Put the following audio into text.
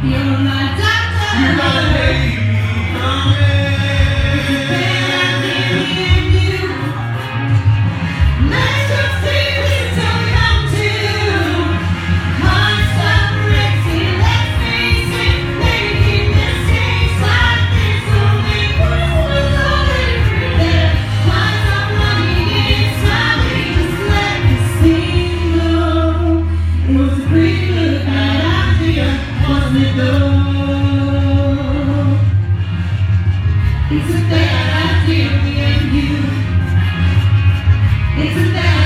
You It's a that I me and you? That